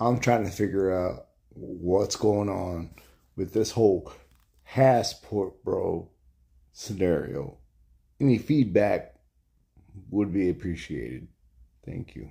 I'm trying to figure out what's going on with this whole passport bro scenario. Any feedback would be appreciated. Thank you.